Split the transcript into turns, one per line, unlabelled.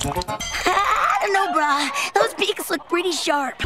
I don't know, brah. Those beaks look pretty sharp.